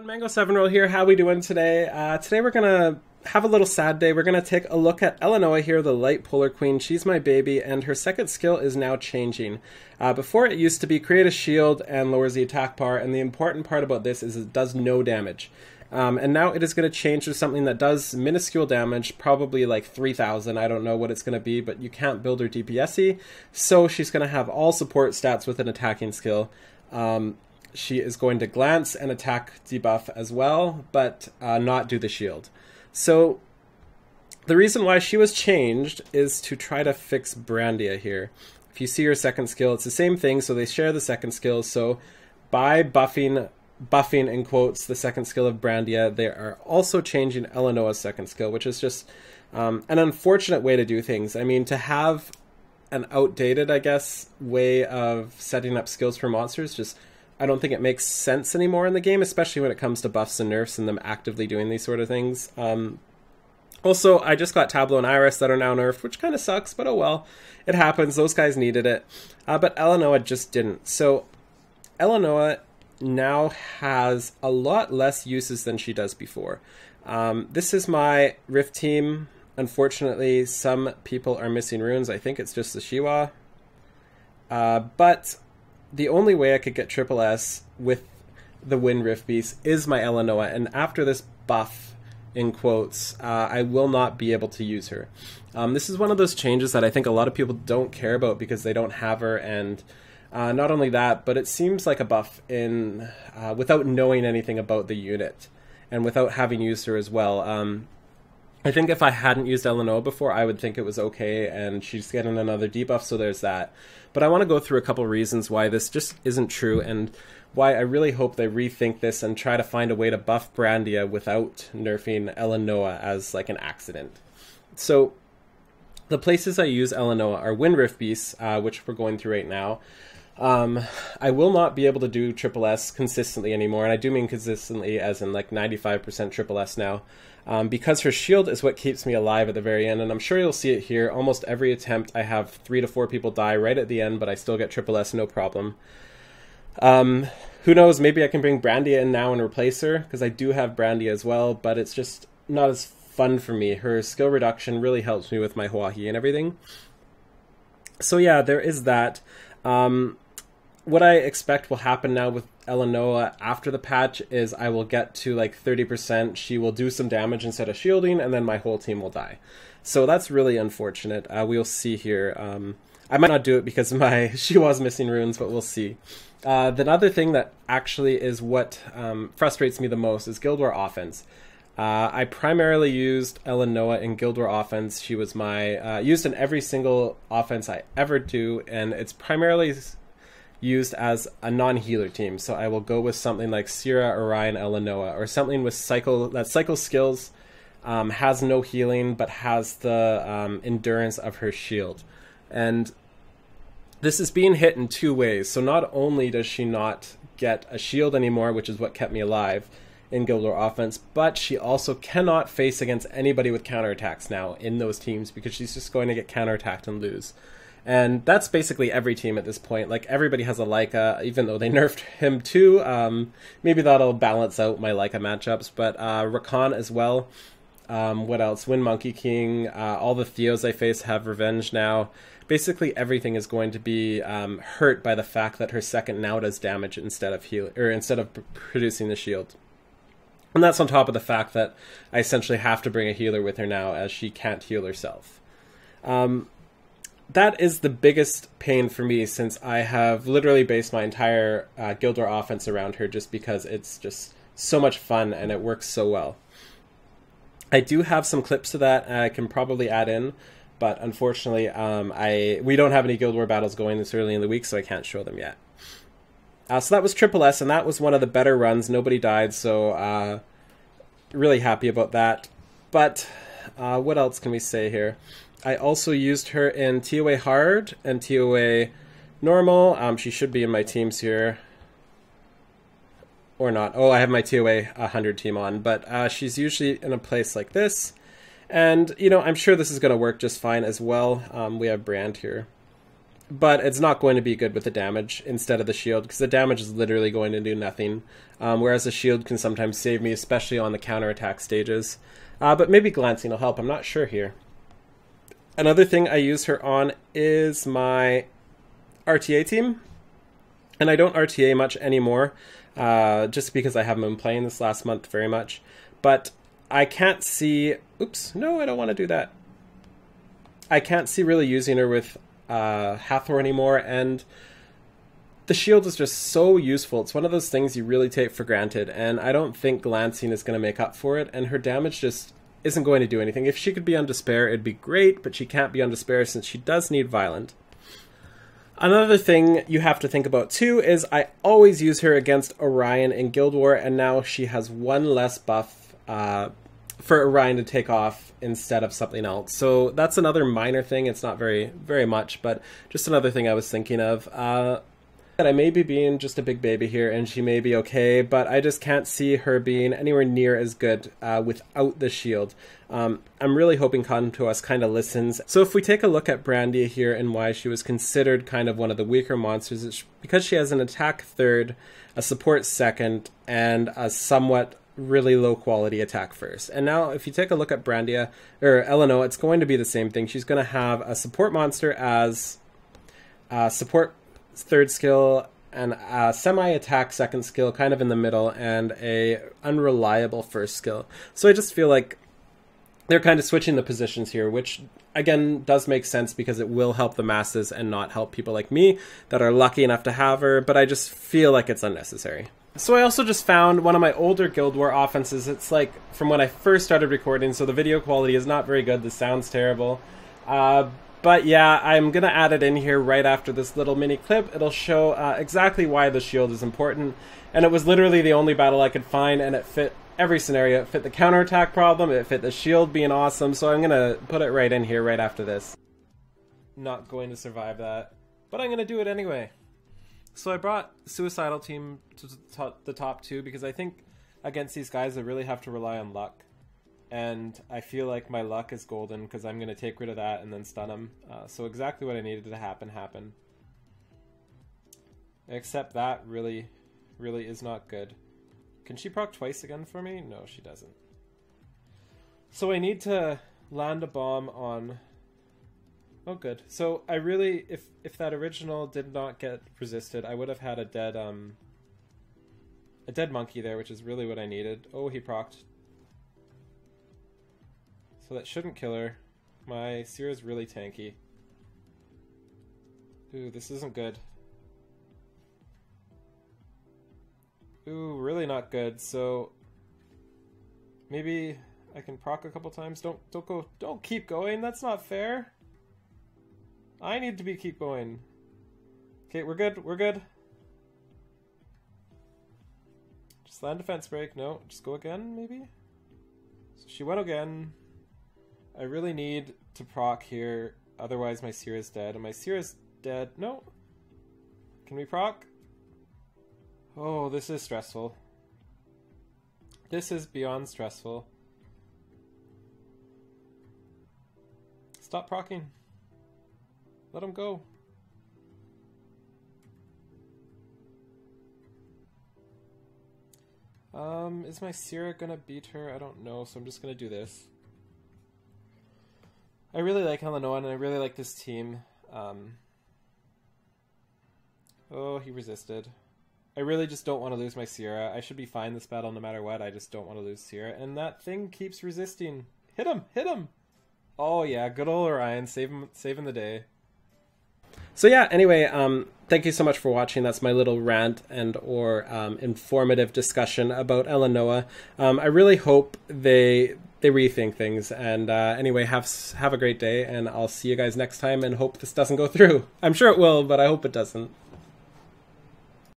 everyone, Mango Seven Roll here. How we doing today? Uh, today we're gonna have a little sad day. We're gonna take a look at Elenoa here, the Light Polar Queen. She's my baby, and her second skill is now changing. Uh, before it used to be create a shield and lowers the attack bar, and the important part about this is it does no damage. Um, and now it is going to change to something that does minuscule damage, probably like 3000. I don't know what it's going to be, but you can't build her DPSy. So she's going to have all support stats with an attacking skill. Um, she is going to glance and attack debuff as well, but uh, not do the shield. So the reason why she was changed is to try to fix Brandia here. If you see her second skill, it's the same thing, so they share the second skill. So by buffing buffing in quotes the second skill of Brandia, they are also changing Elenoa's second skill, which is just um, an unfortunate way to do things. I mean, to have an outdated, I guess, way of setting up skills for monsters just I don't think it makes sense anymore in the game, especially when it comes to buffs and nerfs and them actively doing these sort of things. Um, also, I just got Tablo and Iris that are now nerfed, which kind of sucks, but oh well. It happens. Those guys needed it. Uh, but Elenoa just didn't. So, Elenoa now has a lot less uses than she does before. Um, this is my Rift team. Unfortunately, some people are missing runes. I think it's just the Shiwa. Uh, but the only way I could get triple S with the Wind Rift Beast is my Elenoa, and after this buff, in quotes, uh, I will not be able to use her. Um, this is one of those changes that I think a lot of people don't care about because they don't have her, and uh, not only that, but it seems like a buff in uh, without knowing anything about the unit and without having used her as well. Um, I think if I hadn't used Elenoa before, I would think it was okay, and she's getting another debuff, so there's that. But I want to go through a couple reasons why this just isn't true, and why I really hope they rethink this and try to find a way to buff Brandia without nerfing Elenoa as like an accident. So, the places I use Elenoa are Windrift Beasts, uh, which we're going through right now. Um, I will not be able to do triple S consistently anymore, and I do mean consistently as in like 95% triple S now, um, because her shield is what keeps me alive at the very end, and I'm sure you'll see it here. Almost every attempt, I have three to four people die right at the end, but I still get triple S no problem. Um, who knows? Maybe I can bring Brandia in now and replace her because I do have Brandia as well, but it's just not as fun for me. Her skill reduction really helps me with my Hawaii and everything. So yeah, there is that. Um, what I expect will happen now with Elenoa after the patch is I will get to like 30%. She will do some damage instead of shielding, and then my whole team will die. So that's really unfortunate. Uh, we'll see here. Um, I might not do it because my she was missing runes, but we'll see. Uh, the other thing that actually is what um, frustrates me the most is Guild War offense. Uh, I primarily used Elenoa in Guild War offense. She was my uh, used in every single offense I ever do, and it's primarily used as a non-healer team. So I will go with something like Seara, Orion, Elenoa, or something with cycle that cycle skills um, has no healing but has the um, endurance of her shield. And this is being hit in two ways. So not only does she not get a shield anymore, which is what kept me alive in Guild War offense, but she also cannot face against anybody with counterattacks now in those teams because she's just going to get counterattacked and lose. And that's basically every team at this point. Like everybody has a Leica, even though they nerfed him too. Um, maybe that'll balance out my Leica matchups. But uh, Rakan as well. Um, what else? Wind Monkey King. Uh, all the Theos I face have revenge now. Basically, everything is going to be um, hurt by the fact that her second now does damage instead of heal or instead of producing the shield. And that's on top of the fact that I essentially have to bring a healer with her now, as she can't heal herself. Um, that is the biggest pain for me since I have literally based my entire uh, Guild War offense around her just because it's just so much fun and it works so well. I do have some clips to that I can probably add in, but unfortunately, um, I we don't have any Guild War battles going this early in the week, so I can't show them yet. Uh, so that was Triple S, and that was one of the better runs. Nobody died, so uh, really happy about that. But uh, what else can we say here? I also used her in TOA Hard and TOA Normal. Um, she should be in my teams here. Or not. Oh, I have my TOA 100 team on, but uh, she's usually in a place like this. And, you know, I'm sure this is going to work just fine as well. Um, we have Brand here. but it's not going to be good with the damage instead of the shield because the damage is literally going to do nothing. Um, whereas the shield can sometimes save me, especially on the counterattack stages. Uh, but maybe glancing will help. I'm not sure here. Another thing I use her on is my RTA team. And I don't RTA much anymore, uh, just because I haven't been playing this last month very much. But I can't see. Oops, no, I don't want to do that. I can't see really using her with uh, Hathor anymore, and the shield is just so useful. It's one of those things you really take for granted, and I don't think glancing is going to make up for it. And her damage just isn't going to do anything. If she could be on despair, it'd be great, but she can't be on despair since she does need violent. Another thing you have to think about too is I always use her against Orion in Guild War, and now she has one less buff uh, for Orion to take off instead of something else. So that's another minor thing. It's not very very much, but just another thing I was thinking of. Uh, that I may be being just a big baby here, and she may be okay, but I just can't see her being anywhere near as good uh, without the shield. Um, I'm really hoping Com2uS kind of listens. So if we take a look at Brandia here and why she was considered kind of one of the weaker monsters, it's because she has an attack third, a support second, and a somewhat really low quality attack first. And now, if you take a look at Brandia or Elenoa, it's going to be the same thing. She's going to have a support monster as a support third skill and a semi attack second skill, kind of in the middle, and a unreliable first skill. So I just feel like they're kind of switching the positions here, which again does make sense because it will help the masses and not help people like me that are lucky enough to have her. But I just feel like it's unnecessary. So I also just found one of my older Guild War offenses. It's like from when I first started recording, so the video quality is not very good. The sound's terrible. Uh, but yeah, I'm going to add it in here right after this little mini clip. It'll show uh, exactly why the shield is important. And it was literally the only battle I could find, and it fit every scenario. It fit the counterattack problem, it fit the shield being awesome, so I'm going to put it right in here right after this. Not going to survive that, but I'm going to do it anyway. So I brought Suicidal Team to the top two because I think against these guys I really have to rely on luck. And I feel like my luck is golden because I'm going to take rid of that and then stun him. Uh, so exactly what I needed to happen happened. Except that really, really is not good. Can she proc twice again for me? No, she doesn't. So I need to land a bomb on Oh, good. So I really, if if that original did not get resisted, I would have had a dead um a dead monkey there, which is really what I needed. Oh, he procced. So that shouldn't kill her. My Seer is really tanky. Ooh, this isn't good. Ooh, really not good. So maybe I can proc a couple times. Don't don't go. Don't keep going. That's not fair. I need to be keep going. Okay, we're good. We're good. Just land defense break. No, just go again, maybe? So she went again. I really need to proc here, otherwise my Seer is dead. And my Seer is dead. No. Can we proc? Oh, this is stressful. This is beyond stressful. Stop procking. Let him go. Um, is my Seara gonna beat her? I don't know, so I'm just gonna do this. I really like Elenoa and I really like this team. Um, oh, he resisted. I really just don't want to lose my Seara. I should be fine this battle no matter what. I just don't want to lose Seara. And that thing keeps resisting. Hit him! Hit him! Oh yeah, good old Orion, him, saving the day. So yeah, anyway, um, thank you so much for watching. That's my little rant and or um, informative discussion about Elenoa. Um, I really hope they they rethink things. And uh, anyway, have have a great day, and I'll see you guys next time. And hope this doesn't go through. I'm sure it will, but I hope it doesn't.